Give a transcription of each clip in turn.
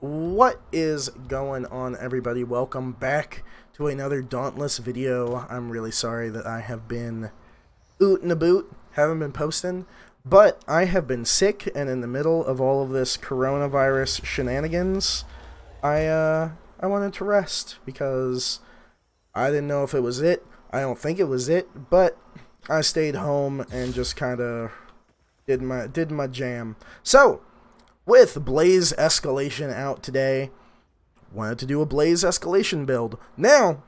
What is going on everybody? Welcome back to another Dauntless video. I'm really sorry that I have been oot and a boot, haven't been posting, but I have been sick and in the middle of all of this coronavirus shenanigans, I uh I wanted to rest because I didn't know if it was it. I don't think it was it, but I stayed home and just kind of did my did my jam. So, with Blaze Escalation out today, wanted to do a Blaze Escalation build. Now,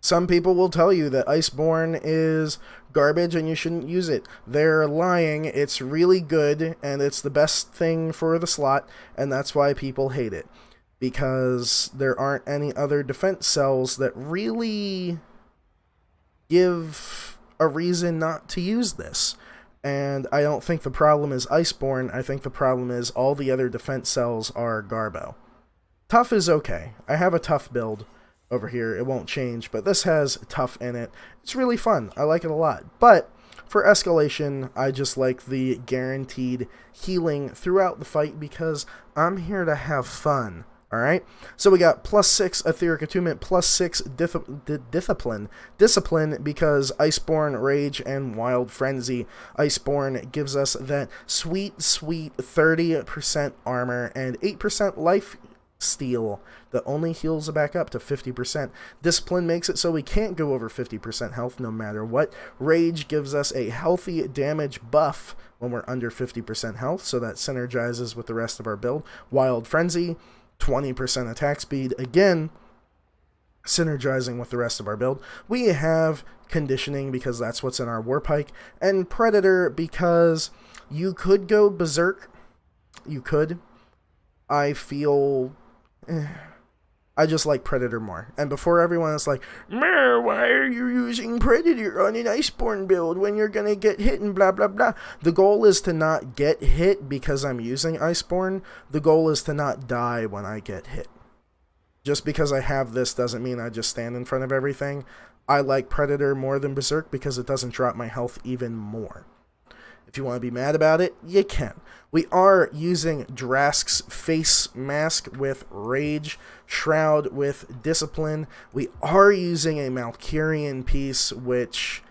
some people will tell you that Iceborne is garbage and you shouldn't use it. They're lying. It's really good and it's the best thing for the slot, and that's why people hate it. Because there aren't any other defense cells that really give a reason not to use this. And I don't think the problem is Iceborne, I think the problem is all the other defense cells are Garbo. Tough is okay. I have a tough build over here. It won't change, but this has tough in it. It's really fun. I like it a lot. But for escalation, I just like the guaranteed healing throughout the fight because I'm here to have fun. Alright, so we got plus 6 Etheric Attunement, plus 6 Discipline. Discipline because Iceborne, Rage, and Wild Frenzy. Iceborne gives us that sweet, sweet 30% armor and 8% life steal that only heals back up to 50%. Discipline makes it so we can't go over 50% health no matter what. Rage gives us a healthy damage buff when we're under 50% health, so that synergizes with the rest of our build. Wild Frenzy 20% attack speed. Again, synergizing with the rest of our build. We have conditioning because that's what's in our Warpike, and predator because you could go berserk. You could. I feel. Eh, I just like Predator more. And before everyone is like, why are you using Predator on an Iceborne build when you're to get hit and blah, blah, blah. The goal is to not get hit because I'm using Iceborne. The goal is to not die when I get hit. Just because I have this doesn't mean I just stand in front of everything. I like Predator more than Berserk because it doesn't drop my health even more. If you want to be mad about it, you can. We are using Drask's face mask with Rage, Shroud with Discipline. We are using a Malkarion piece, which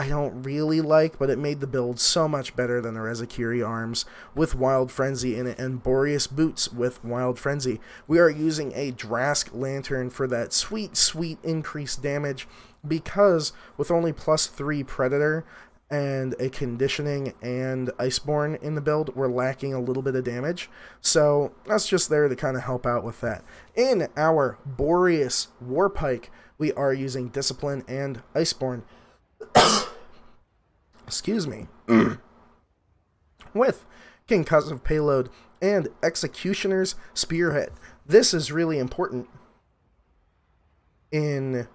I don't really like, but it made the build so much better than the Rezakiri arms with Wild Frenzy in it and Boreas boots with Wild Frenzy. We are using a Drask Lantern for that sweet, sweet increased damage because with only plus 3 Predator, and a conditioning and iceborne in the build we're lacking a little bit of damage. So that's just there to kind of help out with that. In our boreas warpike we are using discipline and iceborne. Excuse me. With concussive payload and executioner's spearhead. This is really important in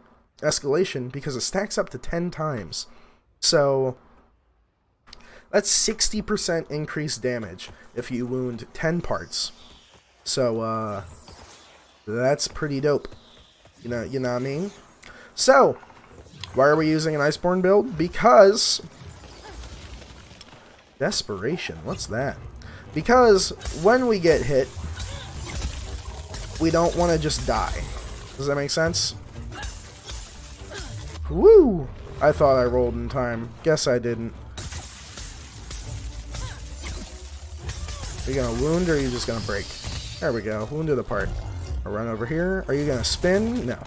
escalation because it stacks up to 10 times so that's 60% increased damage if you wound 10 parts. So uh that's pretty dope. You know, you know what I mean? So, why are we using an Iceborne build? Because desperation. What's that? Because when we get hit, we don't want to just die. Does that make sense? Woo! I thought I rolled in time. Guess I didn't. Are you gonna wound or are you just gonna break? There we go. Wounded apart. I'll run over here. Are you gonna spin? No.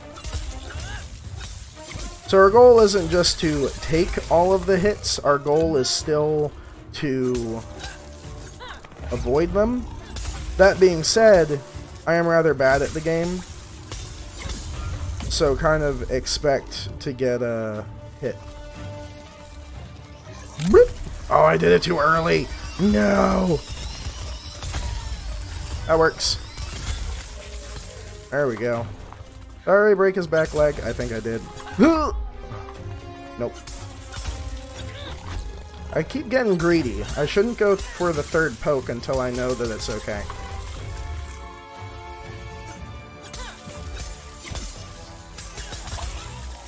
So our goal isn't just to take all of the hits. Our goal is still to avoid them. That being said, I am rather bad at the game. So kind of expect to get a hit. Oh, I did it too early. No. That works. There we go. Sorry, break his back leg. I think I did. nope. I keep getting greedy. I shouldn't go for the third poke until I know that it's okay.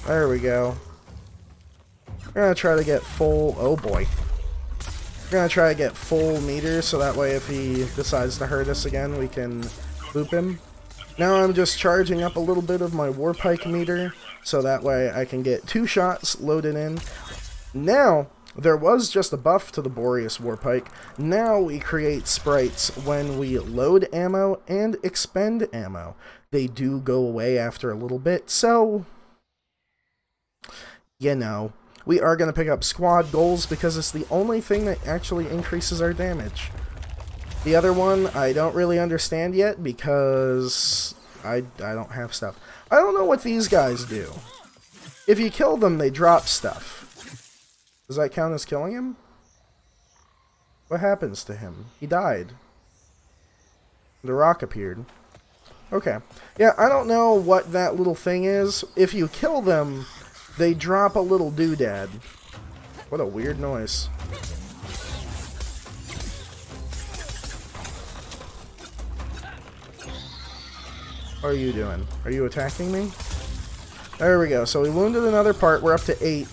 There we go. We're gonna try to get full... Oh boy. We're gonna try to get full meters so that way if he decides to hurt us again, we can Boop him. Now I'm just charging up a little bit of my Warpike meter, so that way I can get two shots loaded in. Now, there was just a buff to the Boreas Warpike. Now we create sprites when we load ammo and expend ammo. They do go away after a little bit, so... You know. We are going to pick up squad goals because it's the only thing that actually increases our damage. The other one, I don't really understand yet because I, I don't have stuff. I don't know what these guys do. If you kill them, they drop stuff. Does that count as killing him? What happens to him? He died. The rock appeared. Okay. Yeah, I don't know what that little thing is. If you kill them, they drop a little doodad. What a weird noise. What are you doing? Are you attacking me? There we go. So we wounded another part. We're up to eight,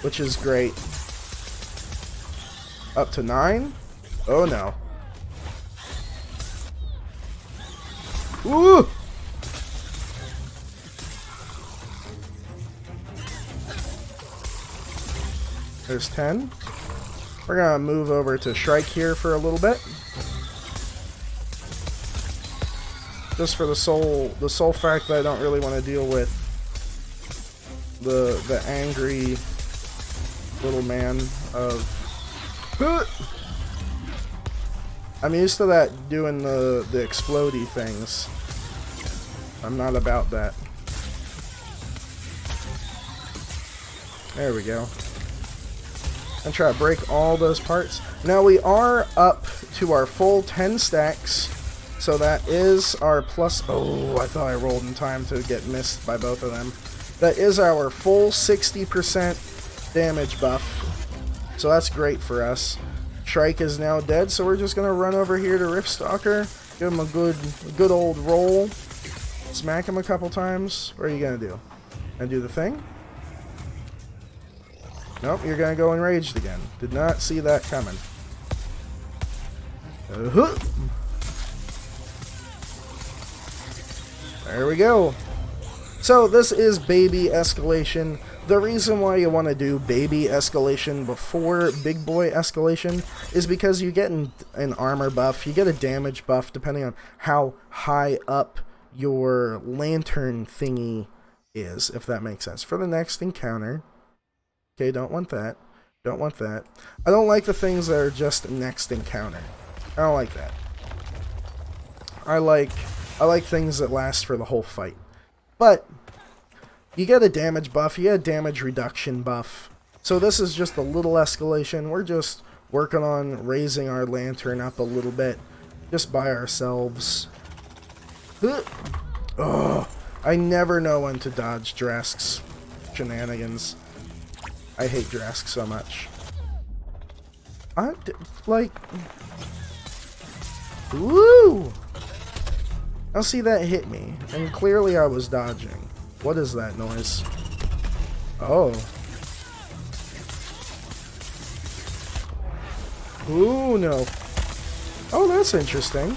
which is great. Up to nine? Oh no. Woo! There's 10. We're gonna move over to Shrike here for a little bit. Just for the sole the sole fact that I don't really want to deal with the the angry little man of I'm used to that doing the the explody things. I'm not about that. There we go and try to break all those parts. Now we are up to our full 10 stacks, so that is our plus... Oh, I thought I rolled in time to get missed by both of them. That is our full 60% damage buff, so that's great for us. Shrike is now dead, so we're just going to run over here to Riftstalker, give him a good, good old roll, smack him a couple times. What are you going to do? And do the thing? Nope, you're gonna go enraged again. Did not see that coming. Uh -huh. There we go. So this is baby escalation. The reason why you want to do baby escalation before big boy escalation is because you get an, an armor buff, you get a damage buff depending on how high up your lantern thingy is, if that makes sense. For the next encounter, Okay, don't want that. Don't want that. I don't like the things that are just next encounter. I don't like that. I like I like things that last for the whole fight. But you get a damage buff, you get a damage reduction buff. So this is just a little escalation. We're just working on raising our lantern up a little bit just by ourselves. Oh, I never know when to dodge Drask's shenanigans. I hate Drask so much. I like. Woo! Now see that hit me, and clearly I was dodging. What is that noise? Oh. Ooh, no. Oh, that's interesting.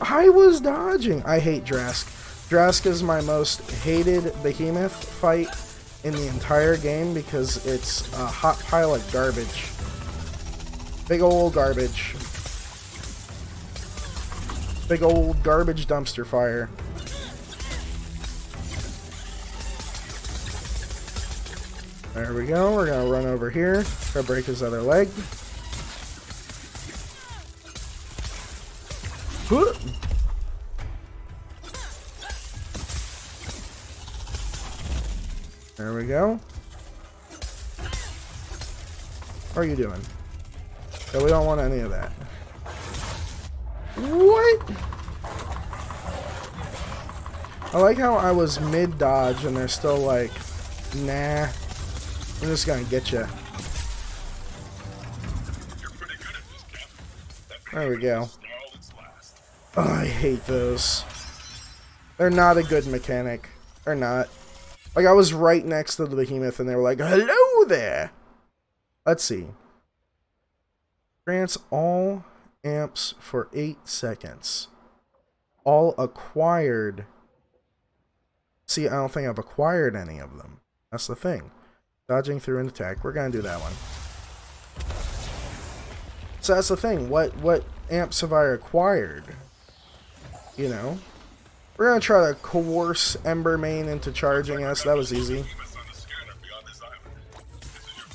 I was dodging. I hate Drask. Drask is my most hated behemoth fight in the entire game because it's a hot pile of garbage. Big old garbage. Big old garbage dumpster fire. There we go. We're going to run over here. Try to break his other leg. There we go. What are you doing? We don't want any of that. What? I like how I was mid-dodge and they're still like, nah, I'm just gonna get you. There we go. Oh, I hate those. They're not a good mechanic. They're not. Like, I was right next to the behemoth, and they were like, hello there! Let's see. Grants all amps for 8 seconds. all acquired. See, I don't think I've acquired any of them. That's the thing. Dodging through an attack. We're to do that one. So that's the thing. What what amps have I acquired? You know? We're to try to coerce Embermane into charging us. That was easy.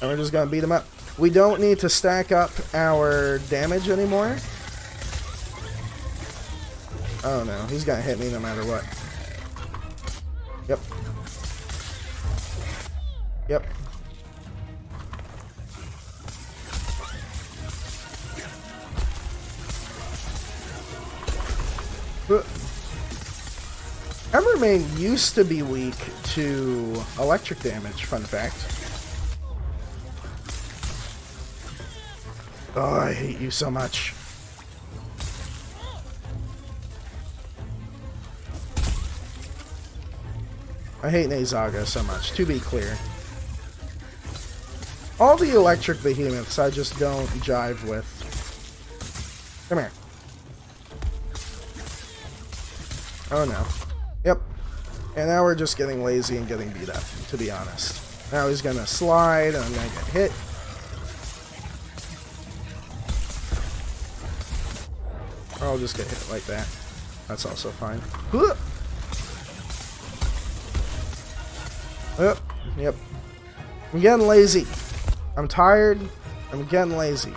And we're just to beat him up. We don't need to stack up our damage anymore. Oh no, he's gonna hit me no matter what. Yep. Yep. Embermane used to be weak to electric damage, fun fact. Oh, I hate you so much. I hate Nayzaga so much, to be clear. All the electric behemoths I just don't jive with. Come here. Oh no. And now we're just getting lazy and getting beat up, to be honest. Now he's gonna slide and I'm gonna get hit. Or I'll just get hit like that. That's also fine. Yep, yep. I'm getting lazy. I'm tired. I'm getting lazy.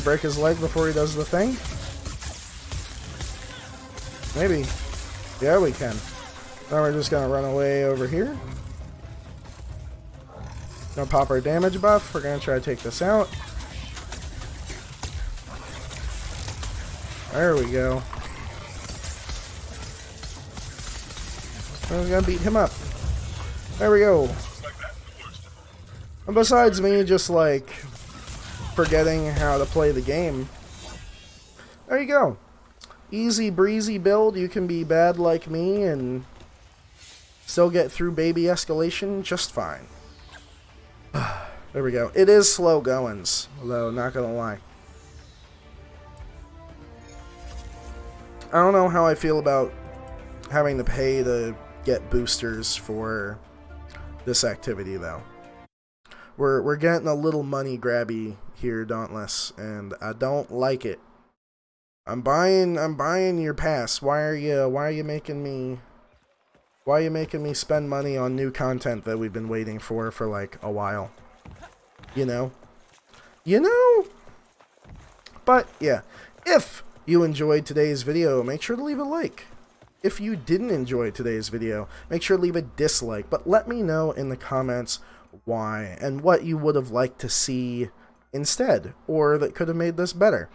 Break his leg before he does the thing? Maybe. Yeah, we can. Now we're just gonna run away over here. Gonna pop our damage buff. We're gonna try to take this out. There we go. I'm gonna beat him up. There we go. And besides me just like forgetting how to play the game, there you go. Easy breezy build. You can be bad like me and still get through baby escalation just fine. there we go. It is slow goings, though, not gonna lie. I don't know how I feel about having to pay to get boosters for this activity, though. We're, we're getting a little money grabby here, Dauntless, and I don't like it. I'm buying I'm buying your pass. Why are you why are you making me why are you making me spend money on new content that we've been waiting for for like a while? You know? You know? But yeah, if you enjoyed today's video, make sure to leave a like. If you didn't enjoy today's video, make sure to leave a dislike, but let me know in the comments why and what you would have liked to see instead, or that could have made this better.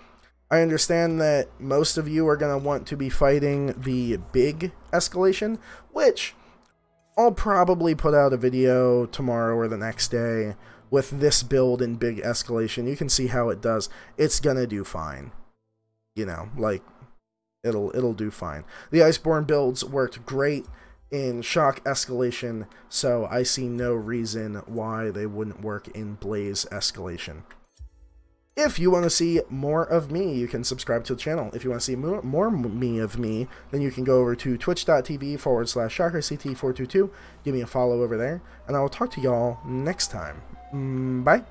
I understand that most of you are going to want to be fighting the big escalation, which I'll probably put out a video tomorrow or the next day with this build in big escalation. You can see how it does. It's going to do fine. You know, like it'll it'll do fine. The Iceborne builds worked great in shock escalation, so I see no reason why they wouldn't work in blaze escalation. If you want to see more of me, you can subscribe to the channel. If you want to see more, more me of me, then you can go over to twitch.tv forward slash shockerct422. Give me a follow over there, and I will talk to y'all next time. Mm, bye.